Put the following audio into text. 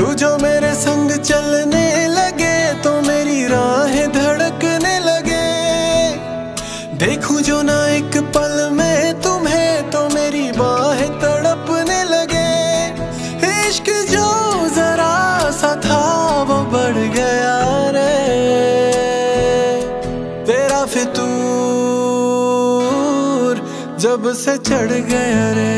तू जो मेरे संग चलने लगे तो मेरी राहें धड़कने लगे। देखूँ जो ना एक पल में तुम्हें तो मेरी बाहें तड़पने लगे। इश्क जो जरा सा था, वो बढ़ गया रे। तेरा फितूर जब से चढ़ गया रे।